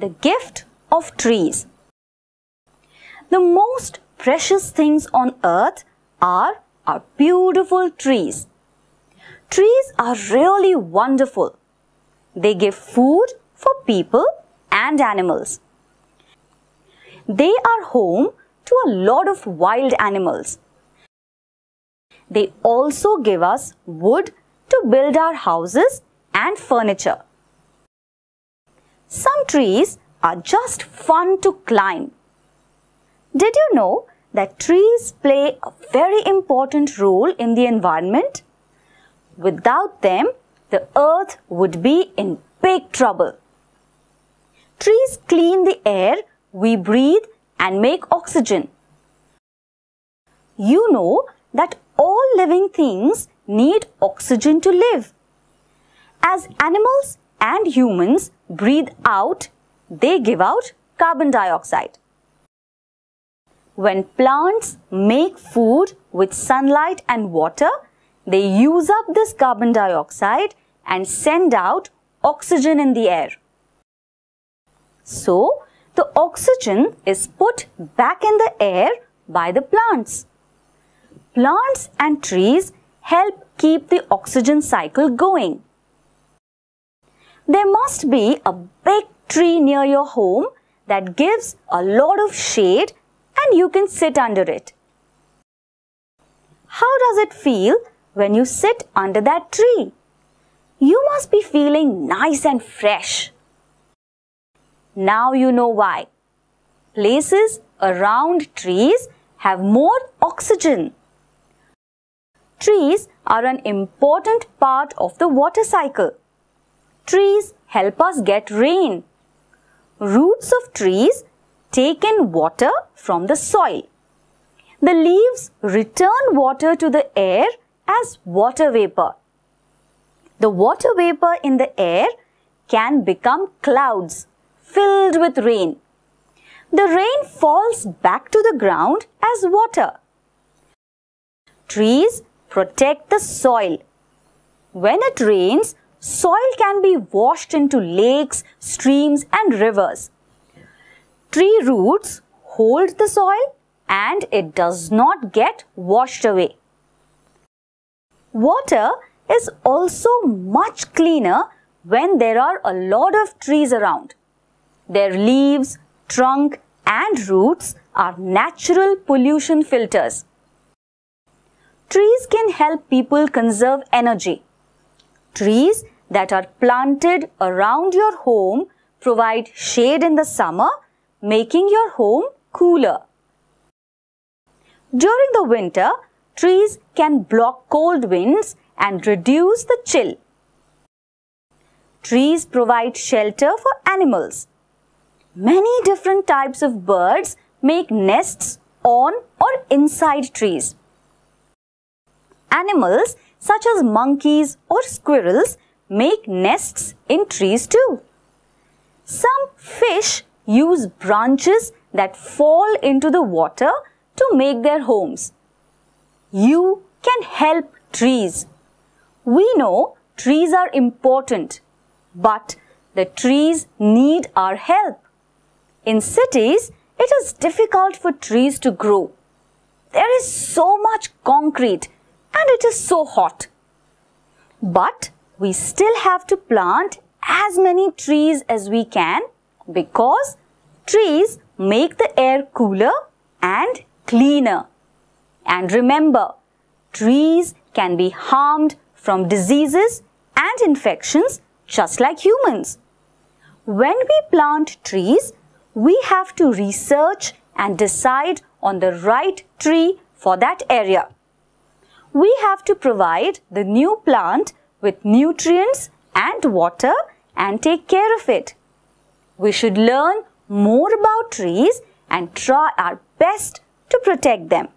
the gift of trees. The most precious things on earth are our beautiful trees. Trees are really wonderful. They give food for people and animals. They are home to a lot of wild animals. They also give us wood to build our houses and furniture. Some trees are just fun to climb. Did you know that trees play a very important role in the environment? Without them, the earth would be in big trouble. Trees clean the air we breathe and make oxygen. You know that all living things need oxygen to live. As animals and humans breathe out, they give out carbon dioxide. When plants make food with sunlight and water, they use up this carbon dioxide and send out oxygen in the air. So, the oxygen is put back in the air by the plants. Plants and trees help keep the oxygen cycle going. There must be a big tree near your home that gives a lot of shade and you can sit under it. How does it feel when you sit under that tree? You must be feeling nice and fresh. Now you know why. Places around trees have more oxygen. Trees are an important part of the water cycle. Trees help us get rain. Roots of trees take in water from the soil. The leaves return water to the air as water vapor. The water vapor in the air can become clouds filled with rain. The rain falls back to the ground as water. Trees protect the soil. When it rains, soil can be washed into lakes, streams and rivers. Tree roots hold the soil and it does not get washed away. Water is also much cleaner when there are a lot of trees around. Their leaves, trunk and roots are natural pollution filters. Trees can help people conserve energy. Trees that are planted around your home provide shade in the summer making your home cooler. During the winter, trees can block cold winds and reduce the chill. Trees provide shelter for animals. Many different types of birds make nests on or inside trees. Animals such as monkeys or squirrels make nests in trees too. Some fish use branches that fall into the water to make their homes. You can help trees. We know trees are important, but the trees need our help. In cities, it is difficult for trees to grow. There is so much concrete and it is so hot. But we still have to plant as many trees as we can because trees make the air cooler and cleaner. And remember, trees can be harmed from diseases and infections just like humans. When we plant trees, we have to research and decide on the right tree for that area. We have to provide the new plant with nutrients and water and take care of it. We should learn more about trees and try our best to protect them.